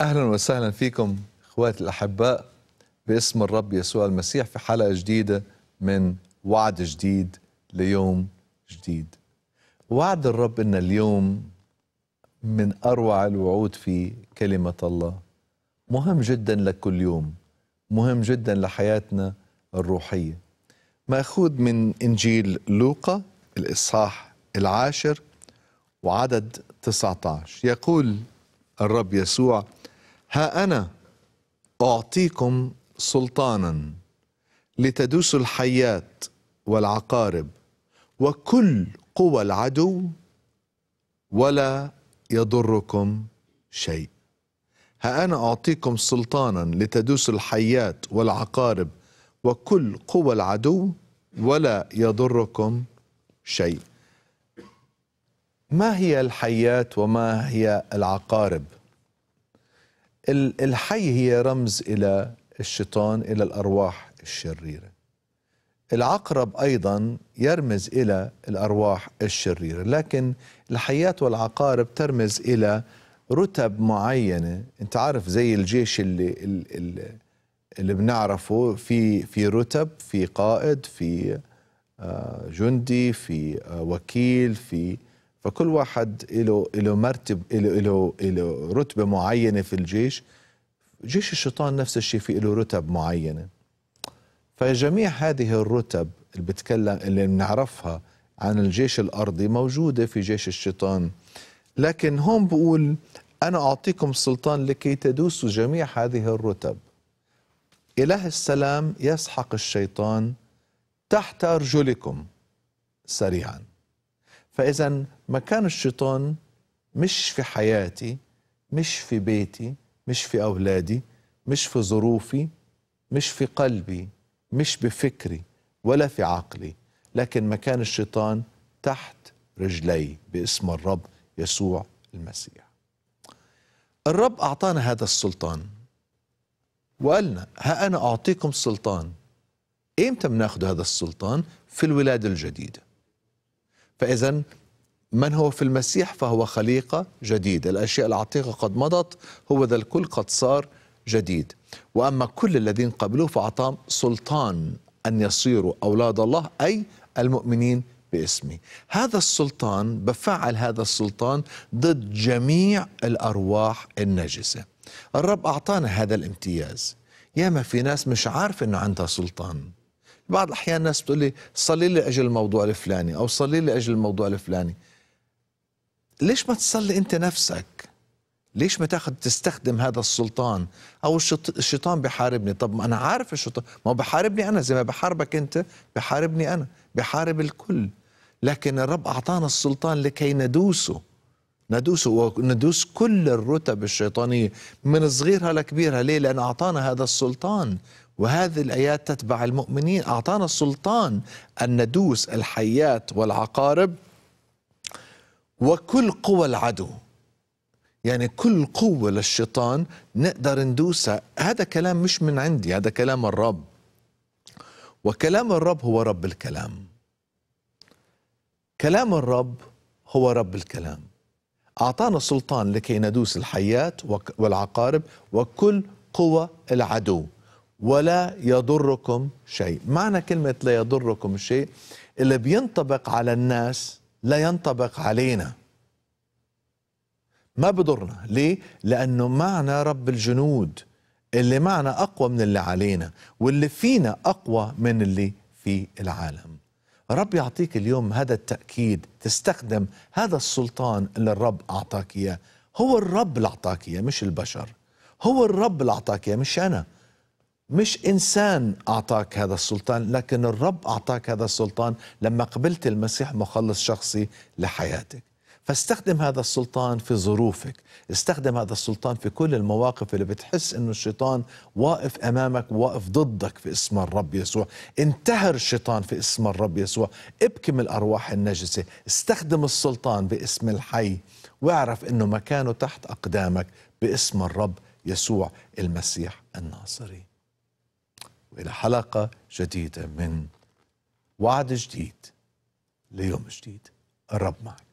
أهلا وسهلا فيكم إخواتي الأحباء باسم الرب يسوع المسيح في حلقة جديدة من وعد جديد ليوم جديد. وعد الرب إن اليوم من أروع الوعود في كلمة الله. مهم جدا لكل يوم، مهم جدا لحياتنا الروحية. مأخوذ من إنجيل لوقا الإصحاح العاشر وعدد 19 يقول الرب يسوع ها أنا أعطيكم سلطانا لتدوسوا الحيات والعقارب وكل قوى العدو ولا يضركم شيء. ها أنا أعطيكم سلطانا لتدوسوا الحيات والعقارب وكل قوى العدو ولا يضركم شيء. ما هي الحيات وما هي العقارب؟ الحي هي رمز إلى الشيطان إلى الأرواح الشريرة. العقرب أيضا يرمز إلى الأرواح الشريرة لكن الحيات والعقارب ترمز إلى رتب معينة. أنت عارف زي الجيش اللي اللي, اللي بنعرفه في في رتب في قائد في جندي في وكيل في فكل واحد له له مرتب له له له رتبة معينة في الجيش. جيش الشيطان نفس الشيء في له رتب معينة. فجميع هذه الرتب اللي بتكلم اللي بنعرفها عن الجيش الأرضي موجودة في جيش الشيطان. لكن هون بقول أنا أعطيكم السلطان لكي تدوسوا جميع هذه الرتب. إله السلام يسحق الشيطان تحت أرجلكم سريعا. فإذا مكان الشيطان مش في حياتي مش في بيتي مش في أولادي مش في ظروفي مش في قلبي مش بفكري ولا في عقلي. لكن مكان الشيطان تحت رجلي باسم الرب يسوع المسيح. الرب أعطانا هذا السلطان وقالنا ها أنا أعطيكم سلطان. إمتى بناخذ هذا السلطان؟ في الولادة الجديدة. فإذا من هو في المسيح فهو خليقة جديدة. الأشياء العتيقة قد مضت هو ذا الكل قد صار جديد. وأما كل الذين قبلوه فأعطاهم سلطان أن يصيروا أولاد الله أي المؤمنين باسمي هذا السلطان بفعل هذا السلطان ضد جميع الأرواح النجسة. الرب أعطانا هذا الامتياز. ياما في ناس مش عارفه إنه عندها سلطان. بعض الأحيان ناس بتقول لي صلي لي أجل الموضوع الفلاني أو صلي لي أجل الموضوع الفلاني. ليش ما تصلي أنت نفسك؟ ليش ما تاخذ تستخدم هذا السلطان؟ أو الشيطان بحاربني. طب ما أنا عارف الشيطان. ما هو بحاربني أنا. زي ما بحاربك أنت بحاربني أنا. بحارب الكل. لكن الرب أعطانا السلطان لكي ندوسه. ندوسه. وندوس كل الرتب الشيطانية. من صغيرها لكبيرها. ليه؟ لأن أعطانا هذا السلطان. وهذه الآيات تتبع المؤمنين. أعطانا السلطان أن ندوس الحيات والعقارب وكل قوى العدو. يعني كل قوة للشيطان نقدر ندوسها. هذا كلام مش من عندي هذا كلام الرب. وكلام الرب هو رب الكلام. كلام الرب هو رب الكلام. أعطانا سلطان لكي ندوس الحيات والعقارب وكل قوى العدو. ولا يضركم شيء. معنى كلمة لا يضركم شيء اللي بينطبق على الناس لا ينطبق علينا. ما بضرنا ليه؟ لأنه معنا رب الجنود اللي معنا أقوى من اللي علينا واللي فينا أقوى من اللي في العالم. رب يعطيك اليوم هذا التأكيد تستخدم هذا السلطان اللي الرب أعطاك إياه. هو الرب اللي أعطاك إياه مش البشر. هو الرب اللي أعطاك إياه مش أنا. مش إنسان أعطاك هذا السلطان لكن الرب أعطاك هذا السلطان لما قبلت المسيح مخلص شخصي لحياتك. فاستخدم هذا السلطان في ظروفك. استخدم هذا السلطان في كل المواقف اللي بتحس إنه الشيطان واقف أمامك واقف ضدك في اسم الرب يسوع. انتهر الشيطان في اسم الرب يسوع. ابكم الأرواح النجسة. استخدم السلطان باسم الحي واعرف إنه مكانه تحت أقدامك باسم الرب يسوع المسيح الناصري. والى حلقة جديدة من وعد جديد ليوم جديد. الرب معك.